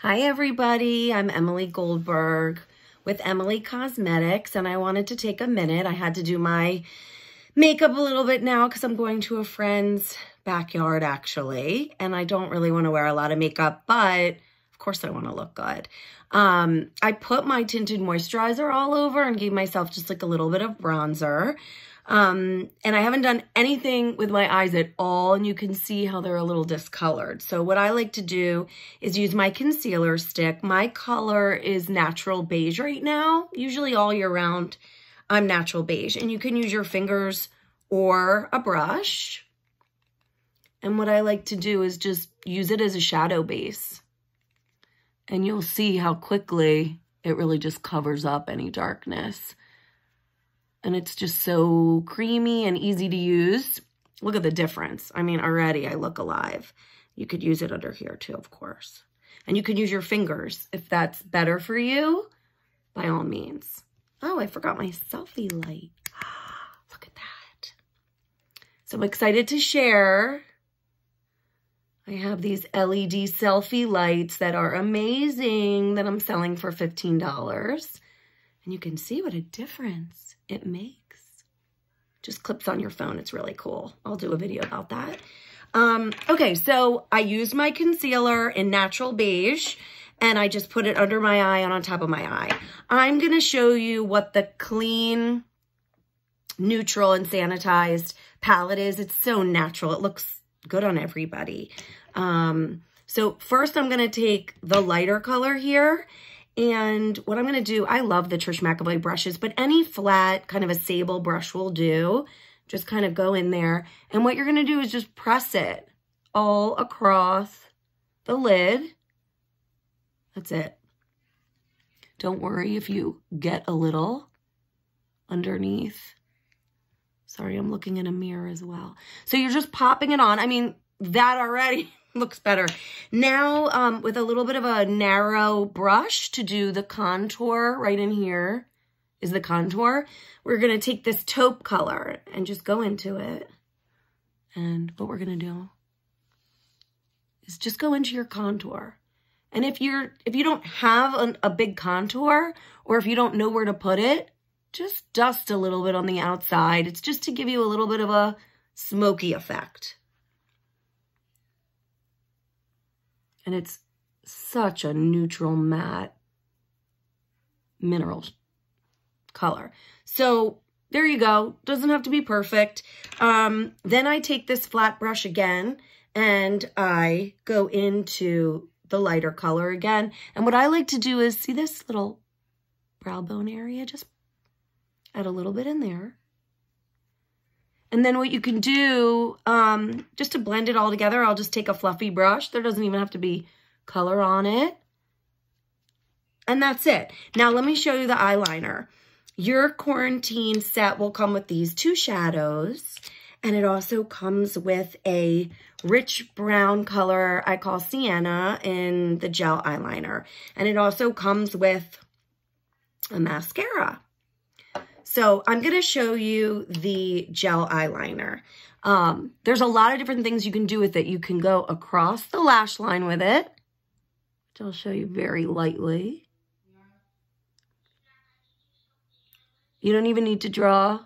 Hi, everybody. I'm Emily Goldberg with Emily Cosmetics, and I wanted to take a minute. I had to do my makeup a little bit now because I'm going to a friend's backyard, actually, and I don't really want to wear a lot of makeup, but of course I want to look good. Um, I put my tinted moisturizer all over and gave myself just like a little bit of bronzer. Um, and I haven't done anything with my eyes at all, and you can see how they're a little discolored. So what I like to do is use my concealer stick. My color is natural beige right now. Usually all year round, I'm natural beige. And you can use your fingers or a brush. And what I like to do is just use it as a shadow base. And you'll see how quickly it really just covers up any darkness and it's just so creamy and easy to use. Look at the difference. I mean, already I look alive. You could use it under here too, of course. And you can use your fingers if that's better for you, by all means. Oh, I forgot my selfie light. Look at that. So I'm excited to share. I have these LED selfie lights that are amazing that I'm selling for $15. And you can see what a difference it makes. Just clips on your phone. It's really cool. I'll do a video about that. Um, okay, so I used my concealer in Natural Beige and I just put it under my eye and on top of my eye. I'm going to show you what the clean, neutral, and sanitized palette is. It's so natural. It looks good on everybody. Um, so first I'm going to take the lighter color here and what I'm going to do, I love the Trish McEvoy brushes, but any flat kind of a sable brush will do. Just kind of go in there. And what you're going to do is just press it all across the lid. That's it. Don't worry if you get a little underneath. Sorry, I'm looking in a mirror as well. So you're just popping it on. I mean, that already looks better. Now, um, with a little bit of a narrow brush to do the contour right in here is the contour. We're going to take this taupe color and just go into it. And what we're going to do is just go into your contour. And if you're if you don't have a, a big contour or if you don't know where to put it, just dust a little bit on the outside. It's just to give you a little bit of a smoky effect. And it's such a neutral matte mineral color. So there you go. Doesn't have to be perfect. Um, then I take this flat brush again and I go into the lighter color again. And what I like to do is see this little brow bone area, just add a little bit in there. And then what you can do, um, just to blend it all together, I'll just take a fluffy brush. There doesn't even have to be color on it. And that's it. Now let me show you the eyeliner. Your quarantine set will come with these two shadows. And it also comes with a rich brown color I call Sienna in the gel eyeliner. And it also comes with a mascara. So I'm going to show you the gel eyeliner. Um, there's a lot of different things you can do with it. You can go across the lash line with it, which I'll show you very lightly. You don't even need to draw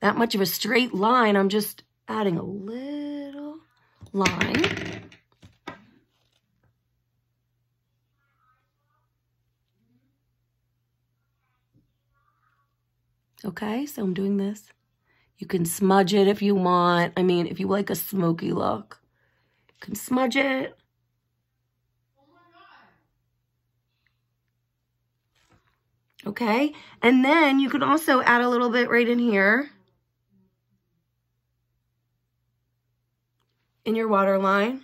that much of a straight line. I'm just adding a little line. Okay, so I'm doing this. You can smudge it if you want. I mean, if you like a smoky look, you can smudge it. Okay, and then you can also add a little bit right in here. In your waterline.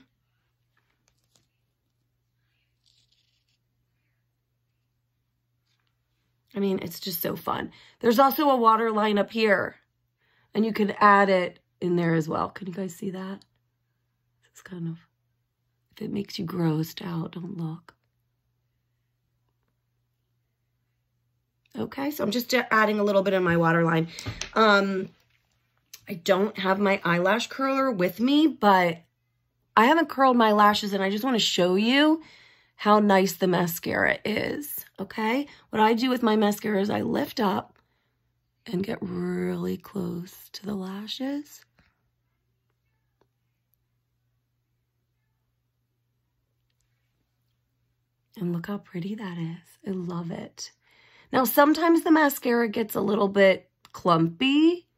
I mean, it's just so fun. There's also a water line up here. And you can add it in there as well. Can you guys see that? It's kind of, if it makes you grossed out, don't look. Okay, so I'm just adding a little bit in my waterline. Um, I don't have my eyelash curler with me, but I haven't curled my lashes and I just want to show you how nice the mascara is, okay? What I do with my mascara is I lift up and get really close to the lashes. And look how pretty that is. I love it. Now, sometimes the mascara gets a little bit clumpy.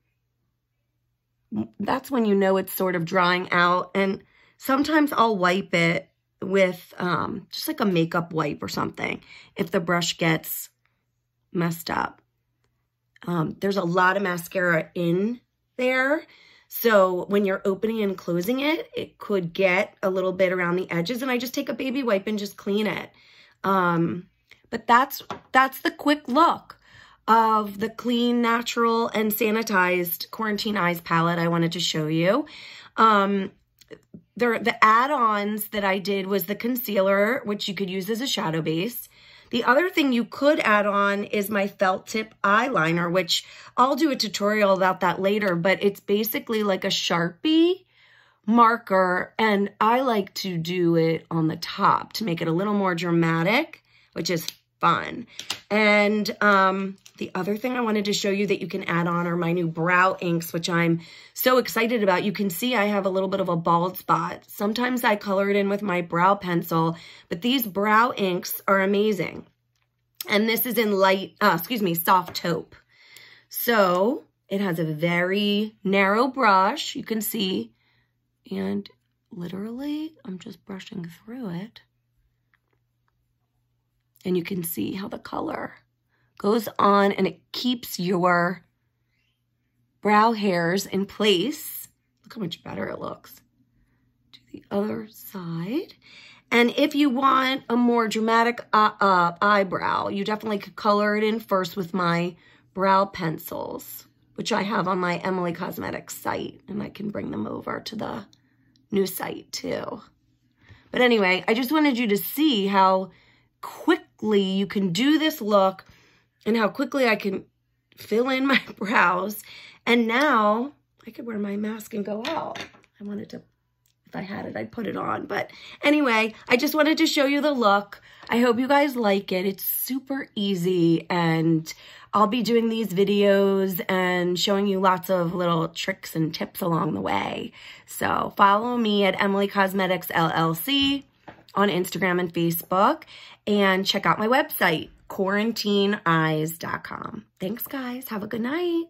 That's when you know it's sort of drying out. And sometimes I'll wipe it with um, just like a makeup wipe or something if the brush gets messed up. Um, there's a lot of mascara in there. So when you're opening and closing it, it could get a little bit around the edges and I just take a baby wipe and just clean it. Um, but that's, that's the quick look of the clean, natural, and sanitized Quarantine Eyes palette I wanted to show you. Um, there, the add-ons that I did was the concealer, which you could use as a shadow base. The other thing you could add on is my felt tip eyeliner, which I'll do a tutorial about that later, but it's basically like a Sharpie marker, and I like to do it on the top to make it a little more dramatic, which is fun. And um, the other thing I wanted to show you that you can add on are my new brow inks, which I'm so excited about. You can see I have a little bit of a bald spot. Sometimes I color it in with my brow pencil, but these brow inks are amazing. And this is in light, uh, excuse me, soft taupe. So it has a very narrow brush, you can see, and literally I'm just brushing through it. And you can see how the color goes on and it keeps your brow hairs in place. Look how much better it looks. To the other side. And if you want a more dramatic uh, uh, eyebrow, you definitely could color it in first with my brow pencils, which I have on my Emily Cosmetics site. And I can bring them over to the new site too. But anyway, I just wanted you to see how quickly you can do this look and how quickly I can fill in my brows. And now I could wear my mask and go out. I wanted to, if I had it, I'd put it on. But anyway, I just wanted to show you the look. I hope you guys like it. It's super easy and I'll be doing these videos and showing you lots of little tricks and tips along the way. So follow me at Emily Cosmetics LLC on Instagram and Facebook and check out my website, quarantineeyes.com. Thanks, guys. Have a good night.